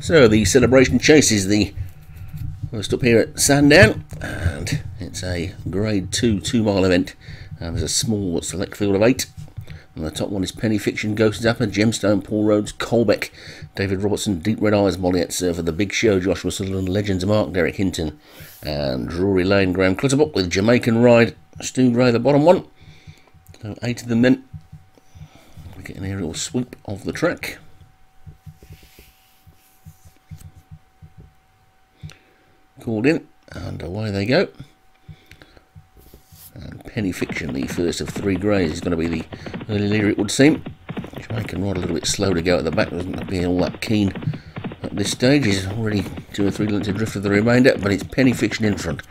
So the celebration chase is the first up here at Sandown, and it's a Grade Two two-mile event. And there's a small select field of eight. And the top one is Penny Fiction, Ghost Zapper, Gemstone, Paul Rhodes, Colbeck, David Robertson, Deep Red Eyes, Molliet Surfer, uh, The Big Show, Joshua Sutherland, Legends Mark, Derek Hinton, and Drury Lane, Graham Clutterbuck with Jamaican Ride, Stu Gray, the bottom one. So eight of them then. We get an aerial sweep of the track. Called in, and away they go. And Penny Fiction, the first of three greys, is going to be the early leader, it would seem. Jamaican Ride a little bit slow to go at the back, doesn't being all that keen at this stage. He's already two or three lengths adrift of the remainder, but it's Penny Fiction in front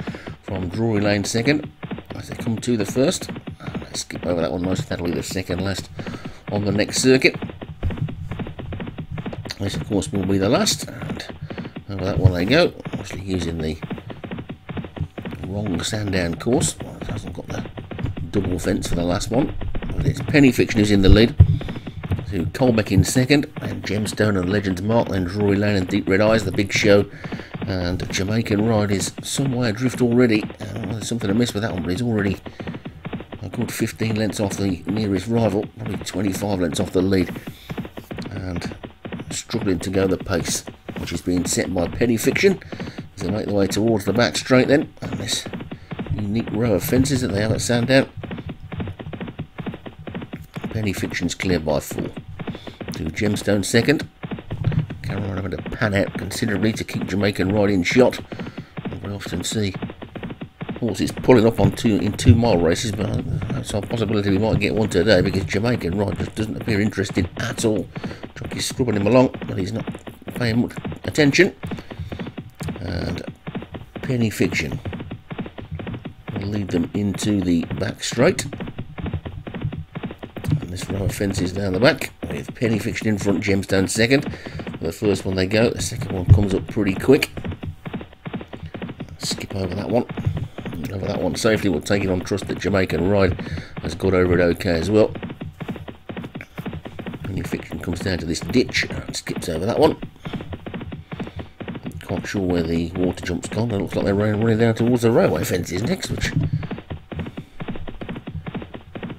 from Drury Lane second. As they come to the first, let's skip over that one most. That'll be the second last on the next circuit. This, of course, will be the last. And over that one they go. Obviously using the wrong Sandown course. Well, it hasn't got the double fence for the last one. But it's Penny Fiction who's in the lead. So Colbeck in second, and Gemstone and Legends Mark, then Drury Lane and Deep Red Eyes, the big show. And Jamaican Ride is somewhere adrift already. Uh, there's something amiss with that one, but he's already a good 15 lengths off the nearest rival, probably 25 lengths off the lead. And struggling to go the pace, which is being set by Penny Fiction as they make their way towards the back straight then. And this unique row of fences that they have at Sandown. Penny Fiction's clear by four. To Gemstone second. Cameron having to pan out considerably to keep Jamaican Ride in shot. We often see horses pulling up on two in two mile races, but uh, that's a possibility we might get one today because Jamaican Ride just doesn't appear interested at all. Jockey's scrubbing him along, but he's not paying much attention. And Penny Fiction will lead them into the back straight. And this row of fences down the back with Penny Fiction in front, Gemstone second. The first one they go, the second one comes up pretty quick. Skip over that one. Over that one safely, we'll take it on trust that Jamaican Ride has got over it okay as well. Penny Fiction comes down to this ditch and skips over that one. Quite sure where the water jump's gone. It looks like they're running down towards the railway fences next, which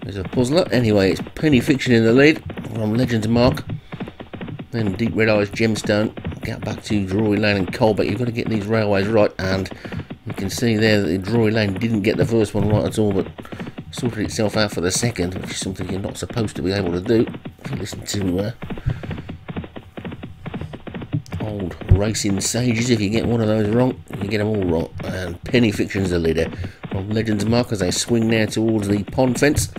is a puzzler. Anyway, it's Penny Fiction in the lead from Legends Mark. Then Deep Red Eyes Gemstone. Get back to Drury Lane and Colbeck. You've got to get these railways right, and you can see there that the Drury Lane didn't get the first one right at all, but sorted itself out for the second, which is something you're not supposed to be able to do. If you listen to uh, old racing sages, if you get one of those wrong, you get them all wrong. And Penny Fiction's the leader from Legends Mark as they swing now towards the pond fence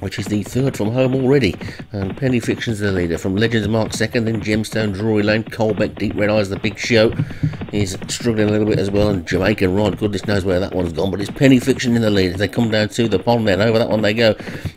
which is the third from home already. And Penny Fiction's the leader. From Legends Mark second, then Gemstone, Drury Lane, Colbeck, Deep Red Eyes, the big show. He's struggling a little bit as well, and Jamaican Ride, goodness knows where that one's gone, but it's Penny Fiction in the lead. They come down to the pond then, over that one they go.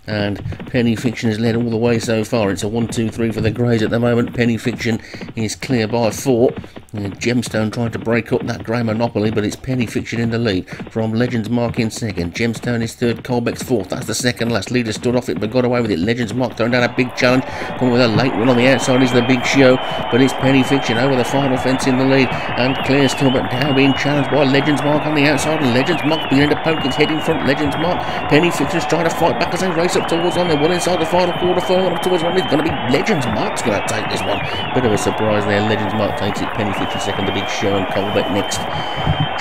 And Penny Fiction has led all the way so far. It's a 1 2 3 for the Greys at the moment. Penny Fiction is clear by four. Gemstone trying to break up that grey monopoly, but it's Penny Fiction in the lead. From Legends Mark in second. Gemstone is third, Colbeck's fourth. That's the second last. Leader stood off it, but got away with it. Legends Mark throwing down a big challenge. Coming with a late one on the outside is the big show, but it's Penny Fiction over the final fence in the lead. And Claire still, but now being challenged by Legends Mark on the outside. And Legends Mark beginning to poke his head in front. Legends Mark. Penny Fiction's trying to fight back as they race up towards one. They're well inside the final quarter, falling up towards one. It's going to be Legends Mark's going to take this one. Bit of a surprise there. Legends Mark takes it. Penny Fiction second. The big show and Colbeck next.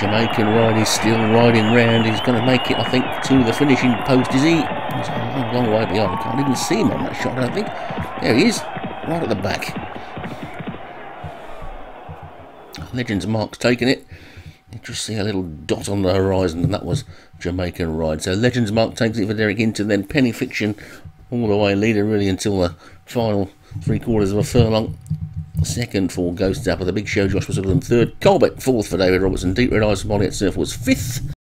Jamaican Ride is still riding round. He's going to make it, I think, to the finishing post. Is he? He's a long, long way behind. I can't even see him on that shot, I don't think. There he is, right at the back. Legends Mark's taking it. You just see a little dot on the horizon, and that was Jamaican Ride. So Legends Mark takes it for Derek Hinton, then Penny Fiction all the way leader really until the final three quarters of a furlong. Second for Ghost Zapper, the big show, Josh Joshua Sutherland third. Colbeck fourth for David Robertson. Deep Red Eyes Molly at Surf was fifth.